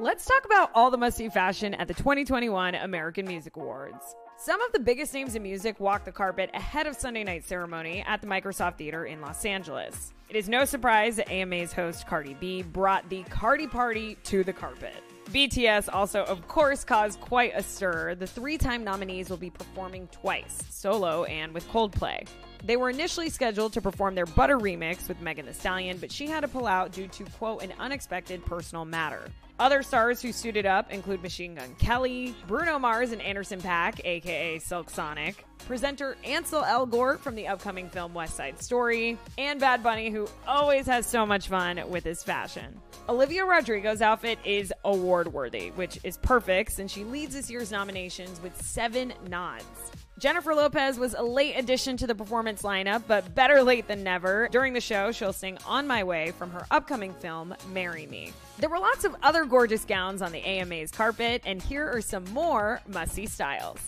Let's talk about all the must see fashion at the 2021 American Music Awards. Some of the biggest names in music walked the carpet ahead of Sunday night ceremony at the Microsoft Theater in Los Angeles. It is no surprise that AMA's host Cardi B brought the Cardi Party to the carpet. BTS also, of course, caused quite a stir. The three time nominees will be performing twice, solo and with Coldplay. They were initially scheduled to perform their Butter remix with Megan Thee Stallion, but she had to pull out due to, quote, an unexpected personal matter. Other stars who suited up include Machine Gun Kelly, Bruno Mars and Anderson .Paak, aka Silk Sonic, presenter Ansel Elgort from the upcoming film West Side Story, and Bad Bunny, who always has so much fun with his fashion. Olivia Rodrigo's outfit is award worthy, which is perfect since she leads this year's nominations with seven nods. Jennifer Lopez was a late addition to the performance lineup, but better late than never. During the show, she'll sing On My Way from her upcoming film, Marry Me. There were lots of other gorgeous gowns on the AMA's carpet, and here are some more must see styles.